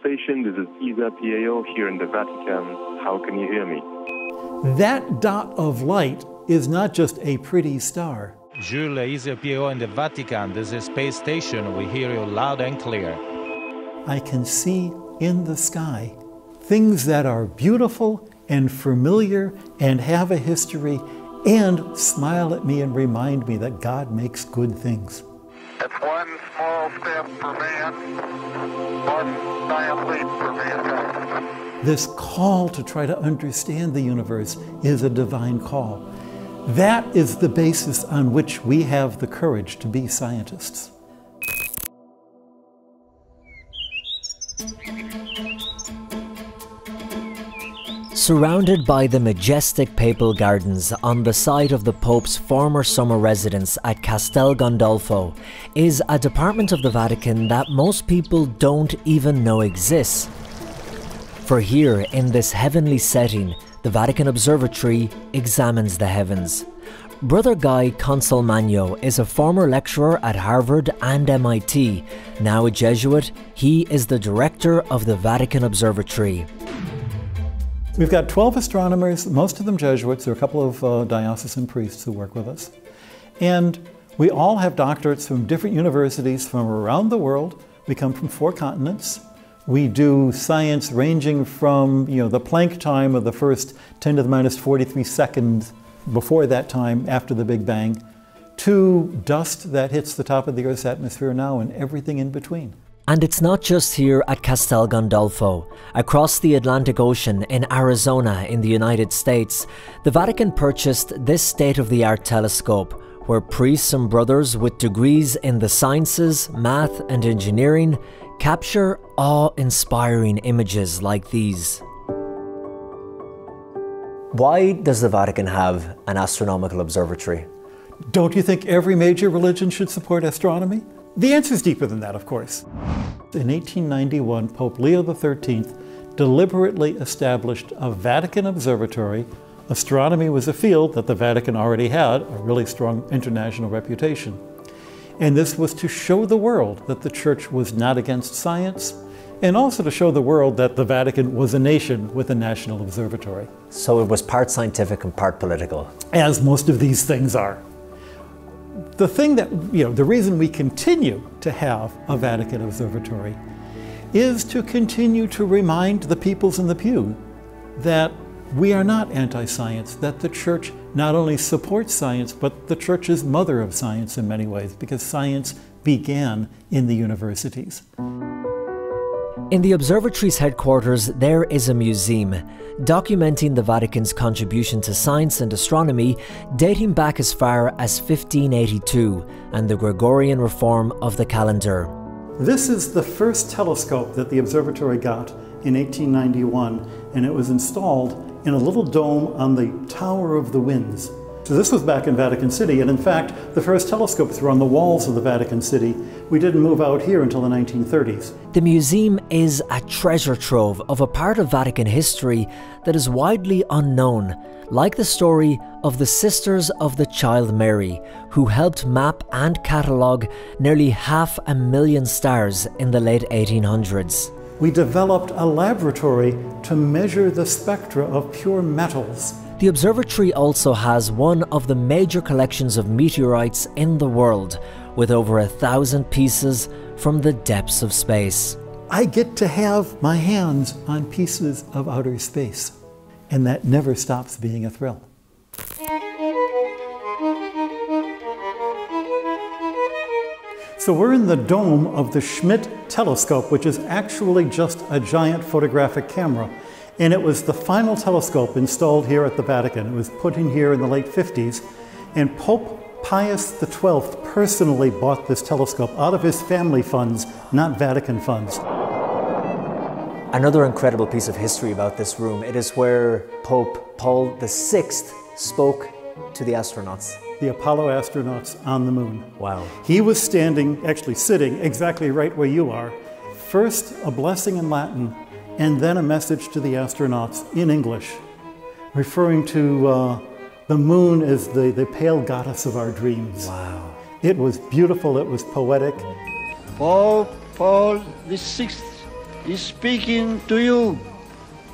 station. This is Isa Pieo here in the Vatican. How can you hear me? That dot of light is not just a pretty star. Jules Isa Pieo in the Vatican. This is space station. We hear you loud and clear. I can see in the sky things that are beautiful and familiar and have a history and smile at me and remind me that God makes good things. It's one small step for man, one giant leap for mankind. This call to try to understand the universe is a divine call. That is the basis on which we have the courage to be scientists. Surrounded by the majestic papal gardens on the site of the Pope's former summer residence at Castel Gandolfo is a department of the Vatican that most people don't even know exists. For here, in this heavenly setting, the Vatican Observatory examines the heavens. Brother Guy Consolmagno is a former lecturer at Harvard and MIT. Now a Jesuit, he is the director of the Vatican Observatory. We've got 12 astronomers, most of them Jesuits. There are a couple of uh, diocesan priests who work with us. And we all have doctorates from different universities from around the world. We come from four continents. We do science ranging from you know, the Planck time of the first 10 to the minus 43 seconds before that time after the Big Bang to dust that hits the top of the Earth's atmosphere now and everything in between. And it's not just here at Castel Gandolfo. Across the Atlantic Ocean in Arizona in the United States, the Vatican purchased this state-of-the-art telescope where priests and brothers with degrees in the sciences, math and engineering capture awe-inspiring images like these. Why does the Vatican have an astronomical observatory? Don't you think every major religion should support astronomy? The answer is deeper than that, of course. In 1891, Pope Leo XIII deliberately established a Vatican observatory. Astronomy was a field that the Vatican already had a really strong international reputation. And this was to show the world that the Church was not against science, and also to show the world that the Vatican was a nation with a national observatory. So it was part scientific and part political. As most of these things are the thing that, you know, the reason we continue to have a Vatican Observatory is to continue to remind the peoples in the pew that we are not anti-science, that the church not only supports science, but the church is mother of science in many ways, because science began in the universities. In the observatory's headquarters, there is a museum documenting the Vatican's contribution to science and astronomy dating back as far as 1582 and the Gregorian reform of the calendar. This is the first telescope that the observatory got in 1891, and it was installed in a little dome on the Tower of the Winds. So this was back in Vatican City, and in fact, the first telescopes were on the walls of the Vatican City. We didn't move out here until the 1930s. The museum is a treasure trove of a part of Vatican history that is widely unknown, like the story of the Sisters of the Child Mary, who helped map and catalogue nearly half a million stars in the late 1800s. We developed a laboratory to measure the spectra of pure metals the observatory also has one of the major collections of meteorites in the world, with over a thousand pieces from the depths of space. I get to have my hands on pieces of outer space, and that never stops being a thrill. So we're in the dome of the Schmidt telescope, which is actually just a giant photographic camera. And it was the final telescope installed here at the Vatican. It was put in here in the late 50s. And Pope Pius XII personally bought this telescope out of his family funds, not Vatican funds. Another incredible piece of history about this room, it is where Pope Paul VI spoke to the astronauts. The Apollo astronauts on the moon. Wow. He was standing, actually sitting, exactly right where you are. First, a blessing in Latin, and then a message to the astronauts in English, referring to uh, the moon as the, the pale goddess of our dreams. Wow. It was beautiful, it was poetic. Pope Paul VI is speaking to you,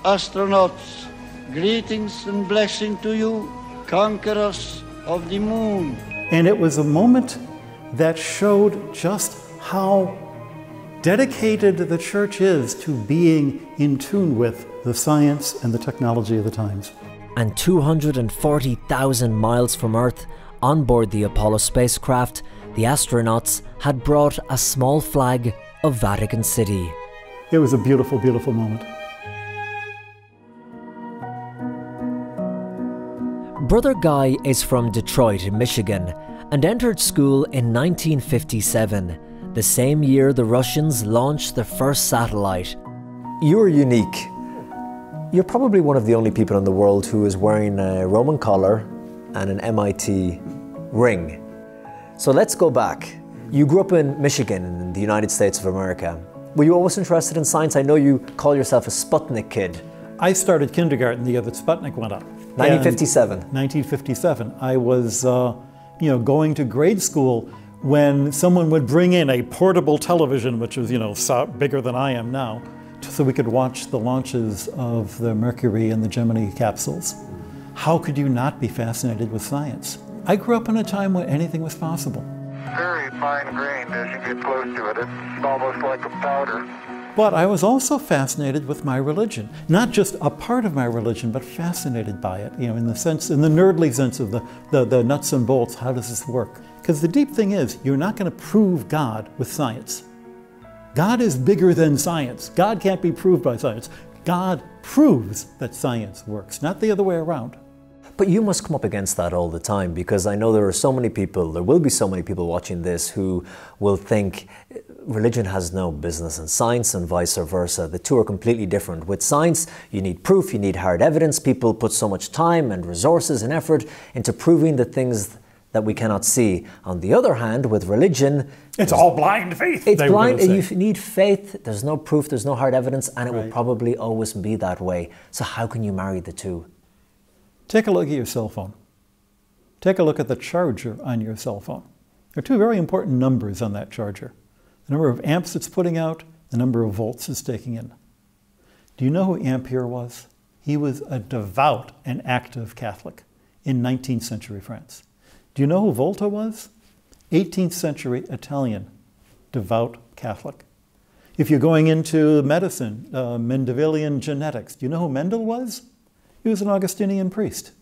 astronauts. Greetings and blessing to you, conquerors of the moon. And it was a moment that showed just how dedicated the church is to being in tune with the science and the technology of the times. And 240,000 miles from Earth, on board the Apollo spacecraft, the astronauts had brought a small flag of Vatican City. It was a beautiful, beautiful moment. Brother Guy is from Detroit, Michigan, and entered school in 1957, the same year the Russians launched their first satellite. You're unique. You're probably one of the only people in the world who is wearing a Roman collar and an MIT ring. So let's go back. You grew up in Michigan, in the United States of America. Were you always interested in science? I know you call yourself a Sputnik kid. I started kindergarten the year that Sputnik went up. 1957. 1957. I was, uh, you know, going to grade school when someone would bring in a portable television, which was, you know, bigger than I am now, so we could watch the launches of the Mercury and the Gemini capsules. How could you not be fascinated with science? I grew up in a time when anything was possible. Very fine grained as you get close to it. It's almost like a powder. But I was also fascinated with my religion. Not just a part of my religion, but fascinated by it, you know, in the sense, in the nerdly sense of the, the, the nuts and bolts, how does this work? Because the deep thing is, you're not going to prove God with science. God is bigger than science. God can't be proved by science. God proves that science works, not the other way around. But you must come up against that all the time because I know there are so many people, there will be so many people watching this who will think religion has no business in science and vice versa. The two are completely different. With science, you need proof, you need hard evidence. People put so much time and resources and effort into proving the things that we cannot see. On the other hand, with religion, it's all blind faith. It's blind. You need faith. There's no proof. There's no hard evidence, and it right. will probably always be that way. So how can you marry the two? Take a look at your cell phone. Take a look at the charger on your cell phone. There are two very important numbers on that charger the number of amps it's putting out, the number of volts it's taking in. Do you know who Ampere was? He was a devout and active Catholic in 19th century France. Do you know who Volta was? 18th century Italian, devout Catholic. If you're going into medicine, uh, Mendelian genetics, do you know who Mendel was? He was an Augustinian priest.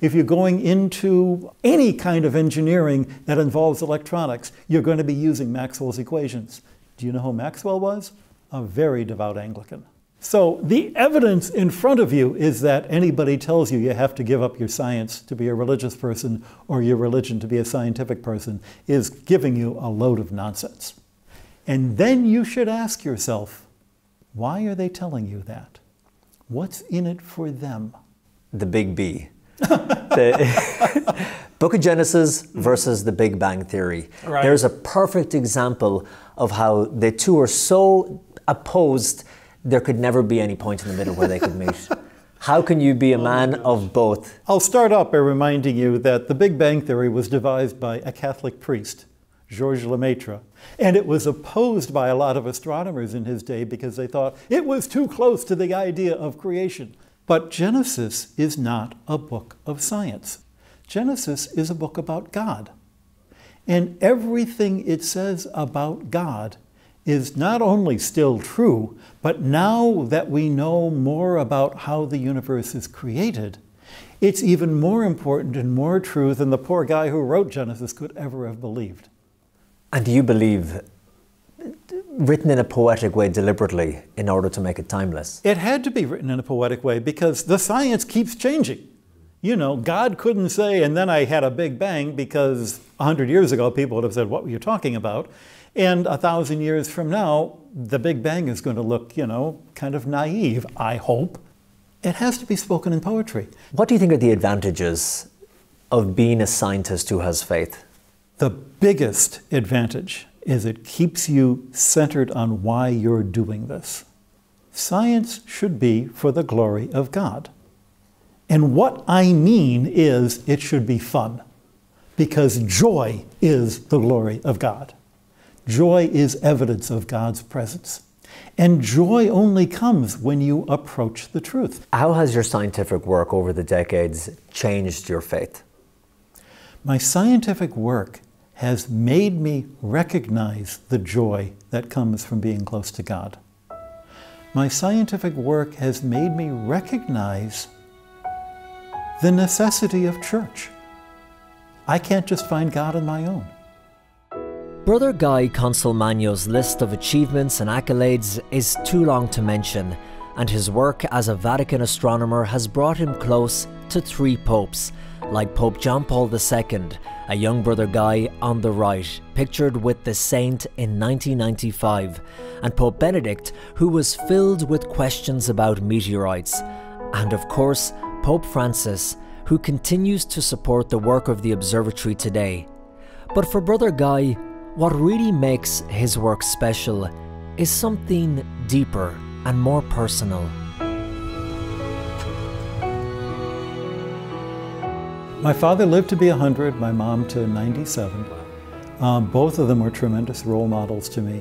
If you're going into any kind of engineering that involves electronics, you're going to be using Maxwell's equations. Do you know who Maxwell was? A very devout Anglican. So the evidence in front of you is that anybody tells you you have to give up your science to be a religious person or your religion to be a scientific person is giving you a load of nonsense. And then you should ask yourself, why are they telling you that? What's in it for them? The big B. the Book of Genesis versus the Big Bang Theory. Right. There's a perfect example of how the two are so opposed, there could never be any point in the middle where they could meet. How can you be a oh man of both? I'll start off by reminding you that the Big Bang Theory was devised by a Catholic priest Georges Lemaitre. And it was opposed by a lot of astronomers in his day because they thought it was too close to the idea of creation. But Genesis is not a book of science. Genesis is a book about God. And everything it says about God is not only still true, but now that we know more about how the universe is created, it's even more important and more true than the poor guy who wrote Genesis could ever have believed. And do you believe written in a poetic way deliberately in order to make it timeless? It had to be written in a poetic way because the science keeps changing. You know, God couldn't say, and then I had a big bang because 100 years ago people would have said, What were you talking about? And a thousand years from now, the Big Bang is going to look, you know, kind of naive, I hope. It has to be spoken in poetry. What do you think are the advantages of being a scientist who has faith? The biggest advantage is it keeps you centered on why you're doing this. Science should be for the glory of God. And what I mean is it should be fun, because joy is the glory of God. Joy is evidence of God's presence. And joy only comes when you approach the truth. How has your scientific work over the decades changed your faith? My scientific work has made me recognize the joy that comes from being close to God. My scientific work has made me recognize the necessity of church. I can't just find God on my own. Brother Guy Consolmagno's list of achievements and accolades is too long to mention, and his work as a Vatican astronomer has brought him close to three popes, like Pope John Paul II, a young Brother Guy on the right, pictured with the saint in 1995, and Pope Benedict, who was filled with questions about meteorites, and of course, Pope Francis, who continues to support the work of the observatory today. But for Brother Guy, what really makes his work special is something deeper and more personal. My father lived to be 100, my mom to 97. Um, both of them were tremendous role models to me.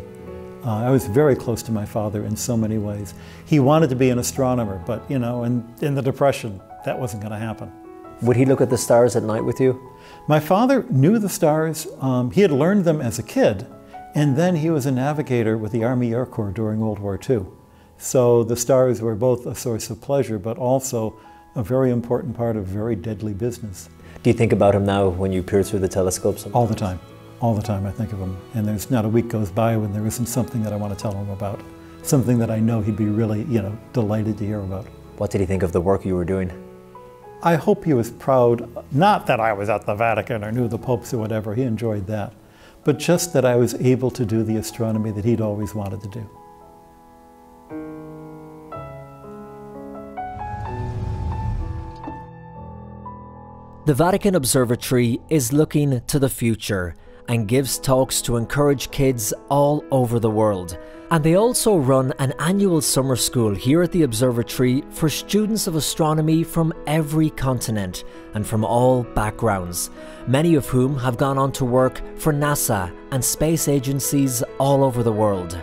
Uh, I was very close to my father in so many ways. He wanted to be an astronomer, but you know, in, in the Depression, that wasn't going to happen. Would he look at the stars at night with you? My father knew the stars. Um, he had learned them as a kid, and then he was a navigator with the Army Air Corps during World War II. So the stars were both a source of pleasure, but also a very important part of very deadly business. Do you think about him now when you peer through the telescope? Sometimes? All the time. All the time I think of him. And there's not a week goes by when there isn't something that I want to tell him about. Something that I know he'd be really, you know, delighted to hear about. What did he think of the work you were doing? I hope he was proud, not that I was at the Vatican or knew the popes or whatever, he enjoyed that, but just that I was able to do the astronomy that he'd always wanted to do. The Vatican Observatory is looking to the future and gives talks to encourage kids all over the world. And they also run an annual summer school here at the observatory for students of astronomy from every continent and from all backgrounds, many of whom have gone on to work for NASA and space agencies all over the world.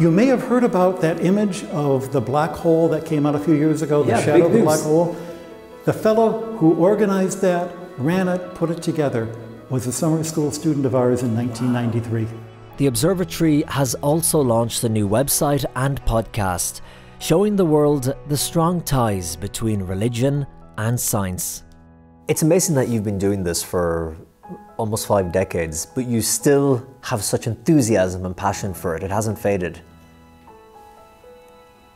You may have heard about that image of the black hole that came out a few years ago, the Yeah, shadow of the news. black hole. The fellow who organized that, ran it, put it together, was a summer school student of ours in 1993. The observatory has also launched a new website and podcast, showing the world the strong ties between religion and science. It's amazing that you've been doing this for almost five decades, but you still have such enthusiasm and passion for it. It hasn't faded.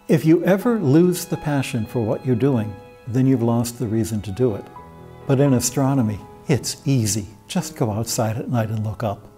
If you ever lose the passion for what you're doing, then you've lost the reason to do it. But in astronomy, it's easy. Just go outside at night and look up.